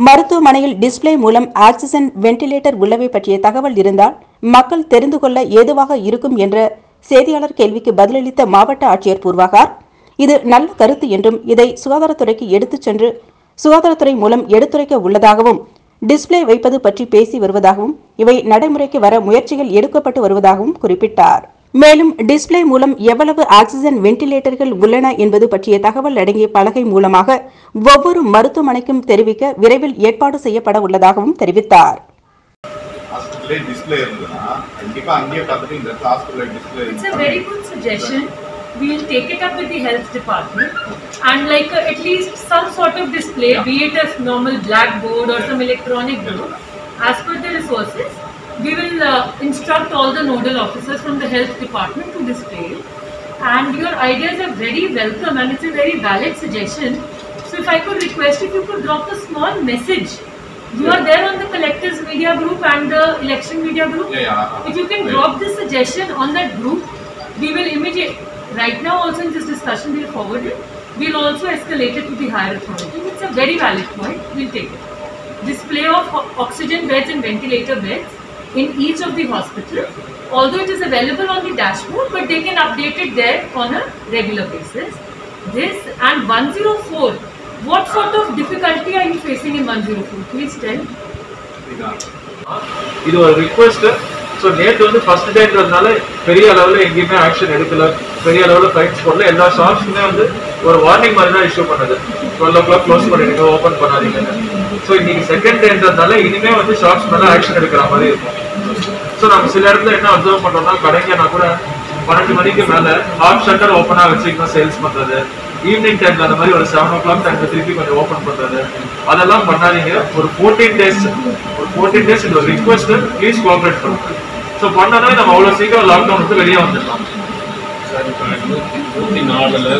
மருத்துவமனையில் டிஸ்பிளே மூலம் oxygen ventilator உள்ளவை பற்றிய தகவல் இருந்தால் மக்கள் தெரிந்து கொள்ள ஏதுவாக இருக்கும் என்ற செய்தியாளர் கேள்விக்கு பதிலளித்த மாவட்ட ஆட்சியர் பூர்வாகார் இது நல்ல கருத்து என்றும் இதை சுகாதாரத்துறைக்கு எடுத்துச் சென்று சுகாதாரத்துறை மூலம் எடுத்துரைக்க உள்ளதாகவும் டிஸ்பிளே வைப்பது பற்றி பேசி வருவதாகவும் இவை நடைமுறைக்கு வர முயற்சிகள் எடுக்கப்பட்டு வருவதாகவும் குறிப்பிட்டார். மேலும் டிஸ்ப்ளே மூலம் எவ்வளவு ஆக்சிஜன் வென்டிலேட்டர்கள் உள்ளன என்பது பற்றிய தகவல் அடங்கிய பலகை மூலமாக ஒவ்வொரு மருத்துவமனைக்கும் தெரிவிக்க விரைவில் ஏற்பாடு செய்யப்பட உள்ளதாகவும் தெரிவித்தார். We'll take it up with the health department and like uh, at least some sort of display, be it a normal blackboard or some electronic board, as per the resources, we will uh, instruct all the nodal officers from the health department to display. And your ideas are very welcome and it's a very valid suggestion. So if I could request if you could drop a small message. You are there on the collectors media group and the election media group. Yeah, yeah. If you can Right. drop this suggestion on that group, we will immediate. Right now, also in this discussion, we'll forward it. We'll also escalate it to the higher authorities. It's a very valid point. We'll take it. Display of oxygen beds and ventilator beds in each of the hospitals. Although it is available on the dashboard, but they can update it there on a regular basis. This and 104. What sort of difficulty are you facing in 104? Please tell. இது ஒரு request so நேற்று வந்து first டேன்றதுனால பெரிய அளவில் எங்கேயுமே action எடுக்கல பெரிய அளவில் ஃபைட்ஸ் போடல எல்லா ஷாப்ஸுமே வந்து ஒரு வார்னிங் மாதிரி தான் இஷ்யூ பண்ணது டுவெல் ஓ கிளாக் க்ளோஸ் பண்ணிடுங்க ஓப்பன் பண்ணாதீங்கன்னு ஸோ இன்னைக்கு செகண்ட் டேன்றதுனால இனிமே வந்து ஷாப்ஸ் மேலே ஆக்ஷன் எடுக்கிற மாதிரி இருக்கும் ஸோ நம்ம சில இடத்துல என்ன அப்சர்வ் பண்றோம்னா கடைங்கன்னா நான் கூட பன்னெண்டு மணிக்கு மேல ஹாஃப் ஷட்டர் ஓப்பனா வச்சுக்கணும் சேல்ஸ் பண்றது. ஈவினிங் டைம்ல அந்த மாதிரி ஒரு செவன் ஓ கிளாக் டைம்ல திருப்பி கொஞ்சம் ஓப்பன் பண்றது. அதெல்லாம் பண்ணாதீங்க. ஒரு ஃபோர்டீன் டேஸ் ஒரு ஃபோர்டீன் டேஸ் இந்த ஒரு ரிக்வஸ்ட் ப்ளீஸ் கோஆபரேட் பண்ணுங்க. ஸோ பண்ணனா நம்ம அவ்வளோ சீக்கிரம் லாக்டவுன் வந்து வெளியே வந்துடலாம். சரி நாலுல